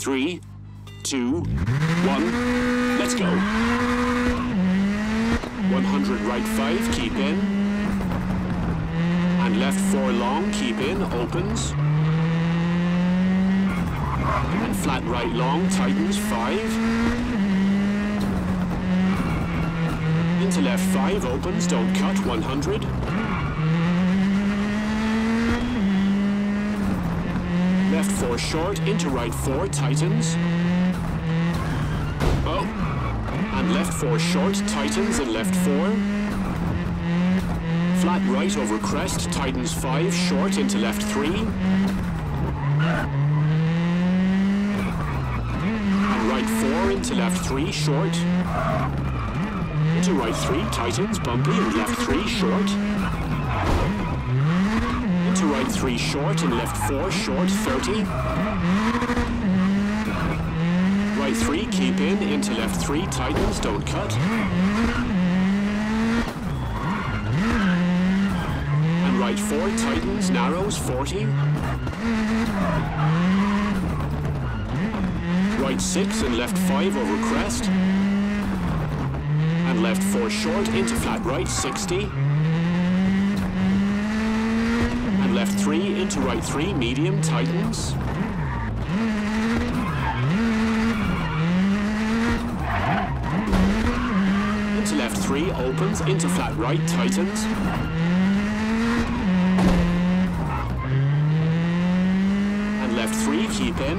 Three, two, one, let's go. 100 right five, keep in. And left four long, keep in, opens. And flat right long, tightens, five. Into left five, opens, don't cut, 100. Left four short, into right four, tightens. Oh. And left four short, tightens and left four. Flat right over crest, tightens five, short into left three. And right four into left three, short. Into right three, tightens, bumpy, and left three, short. Right three, short, and left four, short, 30. Right three, keep in, into left three, tightens, don't cut. And right four, tightens, narrows, 40. Right six and left five over crest. And left four short into flat right, 60. And left into right three, medium, tightens? Into left three, opens, into flat right, tightens. And left three, keep in.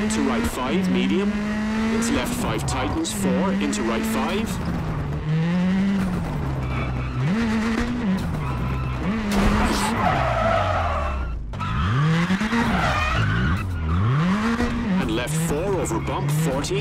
Into right five, medium. Into left five, tightens four, into right five. Over bump, 40.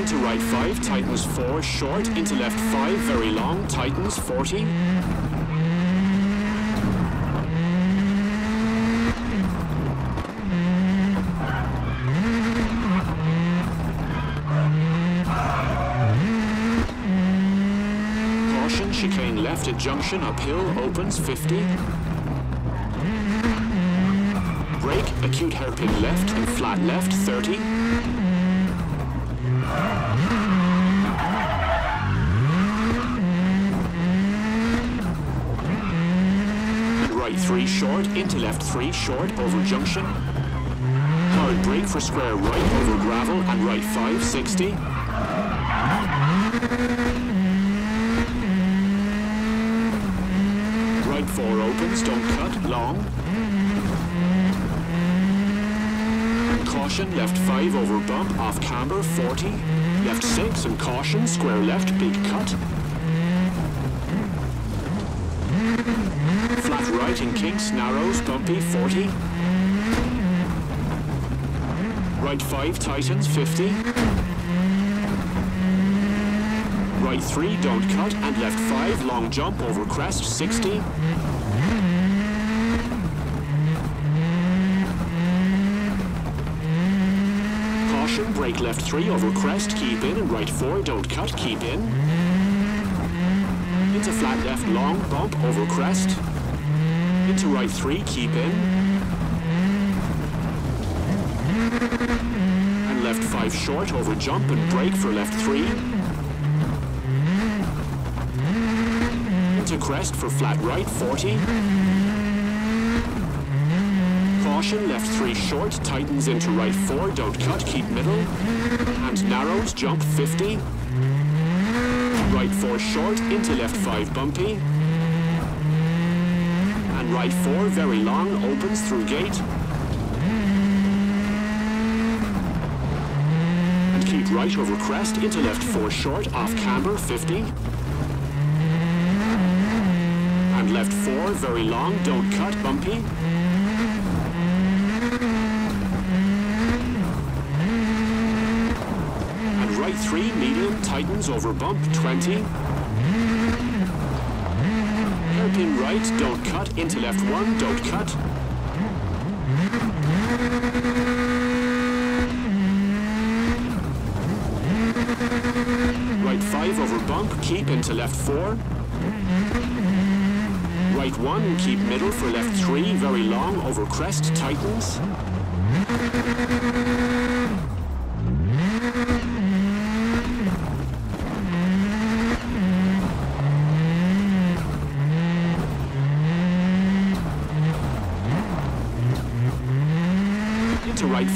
Into right five, tightens four, short. Into left five, very long, tightens, 40. Caution, chicane left at junction, uphill, opens, 50. Brake, acute hairpin left and flat left, 30. Right three short, into left three short, over junction. Hard brake for square right, over gravel, and right five, 60. Right four opens, don't cut, long. Caution, left 5 over bump, off camber, 40. Left 6 and caution, square left, big cut. Flat right in kinks, narrows, bumpy, 40. Right 5 tightens, 50. Right 3 don't cut, and left 5 long jump over crest, 60. Caution, brake left 3 over crest, keep in, and right 4, don't cut, keep in. Into flat left long, bump over crest. Into right 3, keep in. And left 5 short over jump and brake for left 3. Into crest for flat right, 40. Caution, left three short, tightens into right four, don't cut, keep middle. And narrows, jump 50. Right four short, into left five bumpy. And right four very long, opens through gate. And keep right over crest, into left four short, off camber 50. And left four very long, don't cut, bumpy. And right three, medium, tightens over bump, 20. Hairpin right, don't cut, into left one, don't cut. Right five over bump, keep into left four. Right right one, keep middle for left three, very long, over crest, tightens.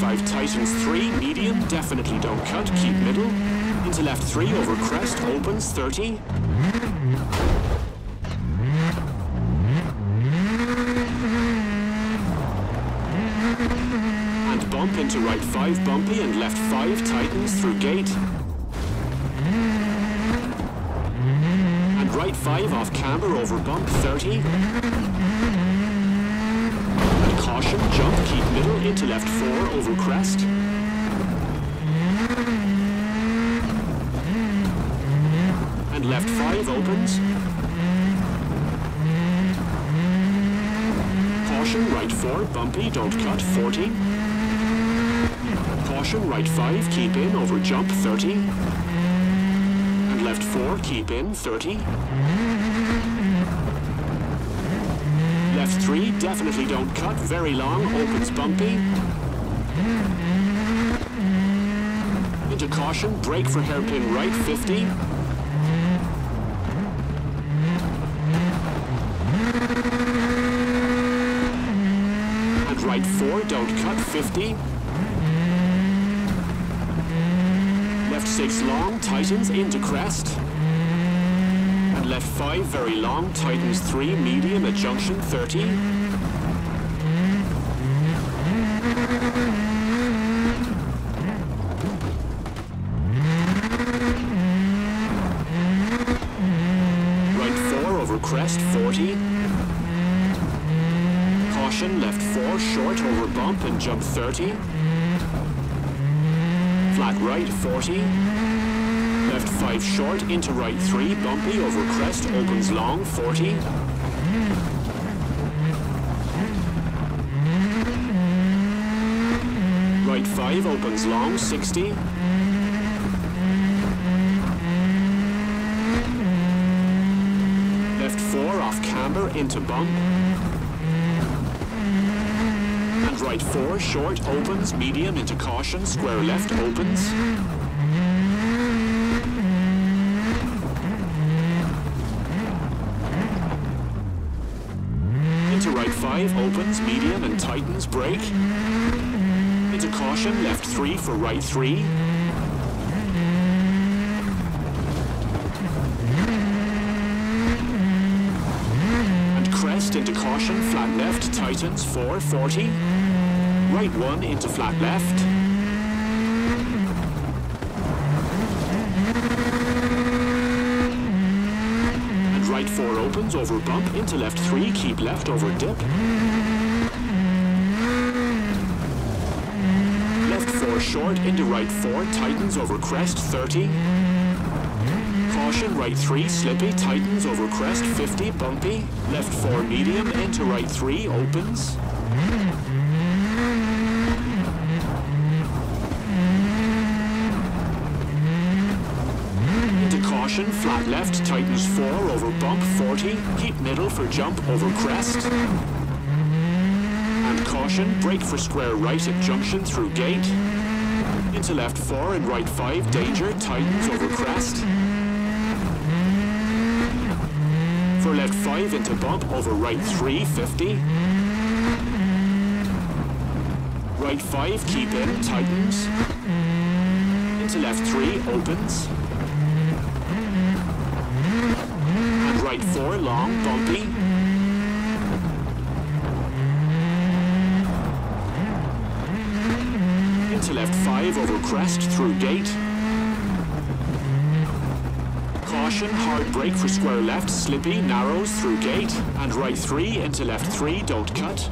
Into right five, tightens three, medium, definitely don't cut, keep middle. Into left three, over crest, opens, 30. And bump into right five, bumpy, and left five, tightens through gate. And right five off camber over bump, 30. Caution, jump, keep middle, into left four, over crest. And left five opens. Caution, right four, bumpy, don't cut, 40. Caution, right five, keep in, over jump, 30. And left four, keep in, 30. Three, definitely don't cut, very long, opens bumpy. Into caution, brake for hairpin right, 50. And right four, don't cut, 50. Left six long, tightens into crest. Left five, very long, tightens three, medium at junction, 30. Right four over crest, 40. Caution, left four, short over bump and jump 30. Flat right, 40. Left five short into right three, bumpy over crest, opens long, 40. Right five opens long, 60. Left four off camber into bump. And right four short opens, medium into caution, square left opens. Into right five opens, medium tightens, brake. Into caution, left three for right three. And crest into caution, flat left, tightens, 440. Right one into flat left. And right four opens over bump into left three, keep left over dip. Left four short into right four, tightens over crest, 30. Caution, right three, slippy, tightens over crest, 50, bumpy. Left four, medium, into right three, opens. Caution, flat left, tightens four, over bump, 40. Keep middle for jump, over crest. And caution, brake for square right at junction through gate. Into left four and right five, danger, tightens over crest. For left five into bump, over right three, 50. Right five, keep in, tightens. Into left three, opens. And right four, long, bumpy. Into left five, crest, through gate. Caution, hard brake for square left, slippy, narrows through gate. And right three, into left three, don't cut.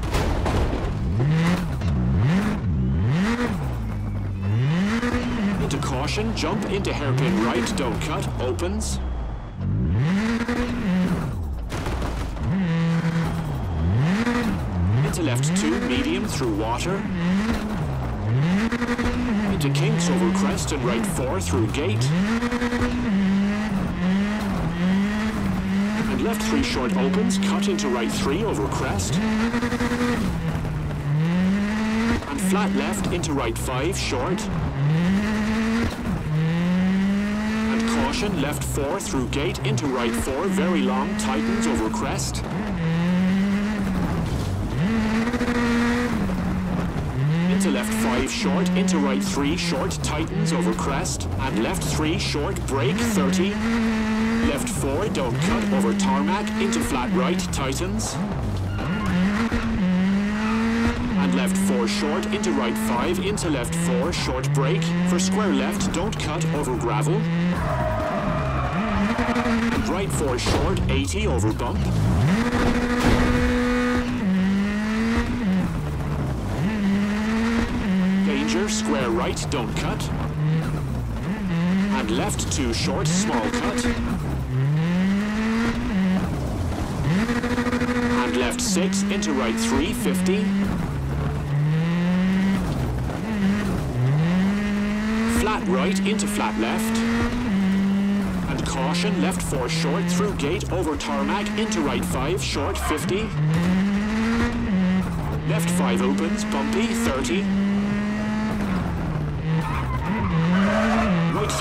Into caution, jump into hairpin right, don't cut, opens. Into left two, medium through water. Into kinks over crest and right four through gate. And left 3 short opens, cut into right 3 over crest. And flat left into right 5 short. And caution left 4 through gate into right 4 very long, tightens over crest. Into left 5 short, into right 3 short, tightens over crest. And left 3 short, brake 30. Left 4, don't cut over tarmac, into flat right, tightens. And left 4 short, into right 5, into left 4, short brake. For square left, don't cut over gravel. And right 4 short, 80 over bump. Danger, square right, don't cut. And left 2 short, small cut. And left 6 into right 3, 50. Flat right into flat left. And caution, left 4 short through gate over tarmac into right 5, short 50. Left 5 opens, bumpy 30.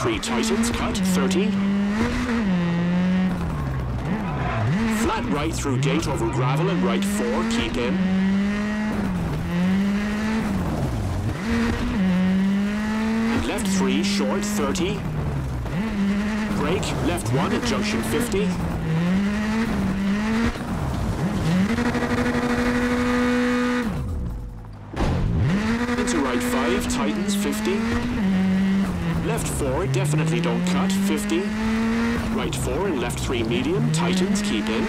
3 tightens, cut 30. Flat right through gate over gravel and right 4, keep in. And left 3, short 30. Brake, left 1 at junction 50. Into right 5, tightens 50. Left 4, definitely don't cut, 50. Right 4 and left 3 medium, tightens, keep in.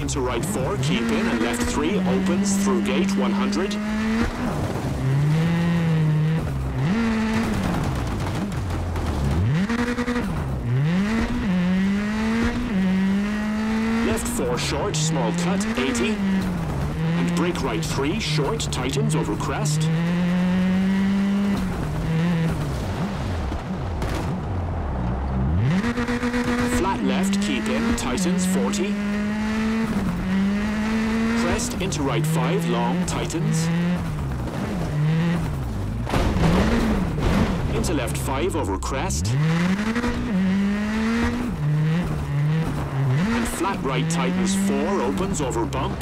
Into right 4, keep in, and left 3 opens through gate 100. Left 4 short, small cut, 80. And brake right 3, short, tightens over crest. Into right 5, long, tightens. Into left 5 over crest. And flat right tightens 4, opens over bump.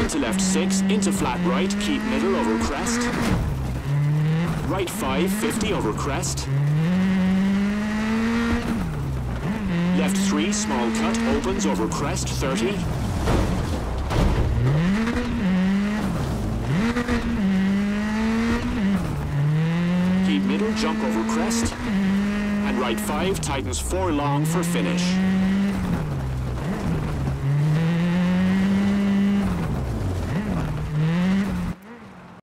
Into left 6, into flat right, keep middle over crest. Right 5, 50 over crest. Left 3, small cut, opens over crest, 30. Keep middle, jump over crest. And right 5, tightens 4 long for finish.